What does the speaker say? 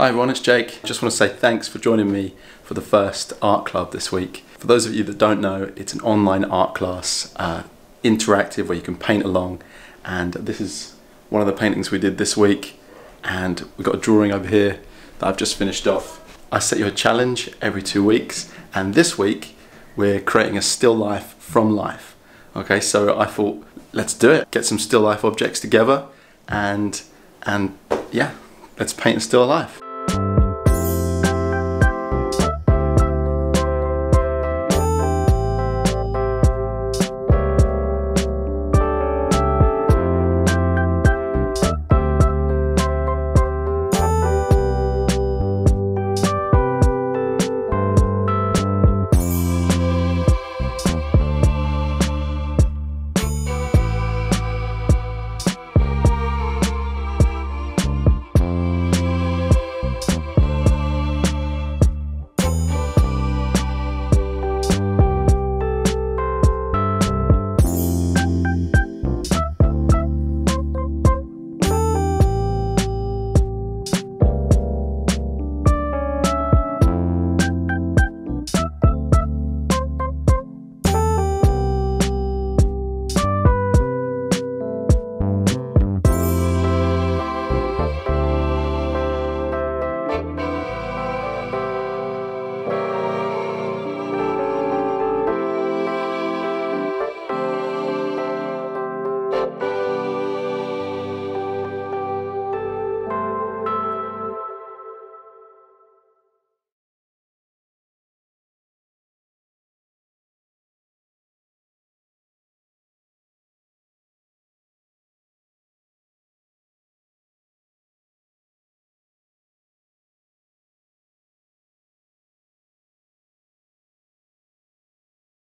Hi everyone, it's Jake. Just want to say thanks for joining me for the first art club this week. For those of you that don't know, it's an online art class, uh, interactive where you can paint along and this is one of the paintings we did this week and we've got a drawing over here that I've just finished off. I set you a challenge every two weeks and this week we're creating a still life from life. Okay, so I thought let's do it. Get some still life objects together and and yeah, let's paint a still life.